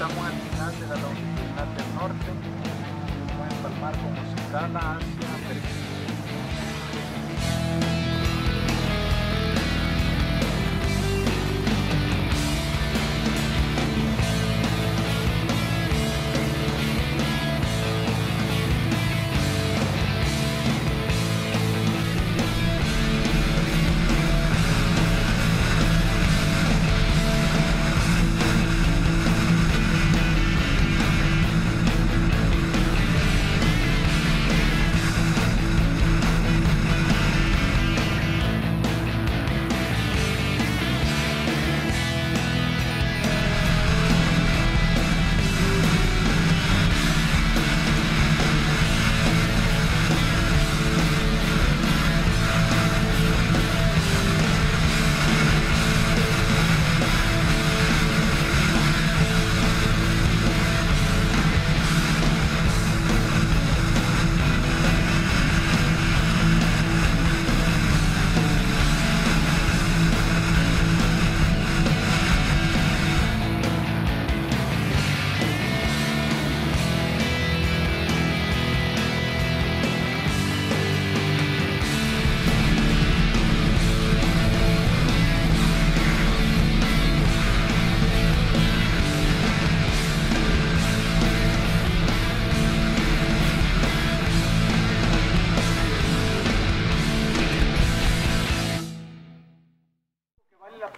estamos al final de la longitudinal del norte. Podemos empalmar con Musicala hacia Perú.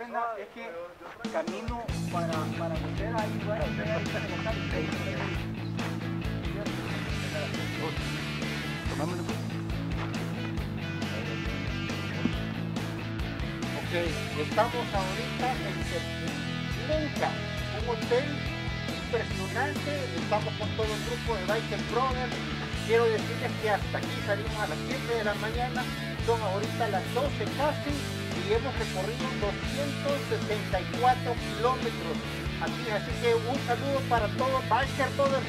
Es que camino para, para meter ahí, bueno, Tomámoslo. Ok, estamos ahorita en Lenca, un hotel impresionante. Estamos con todo el grupo de Biker Brothers. Quiero decirles que hasta aquí salimos a las 7 de la mañana, son ahorita las 12 casi y hemos recorrido 274 kilómetros. Aquí, así que un saludo para todos Biker Brothers.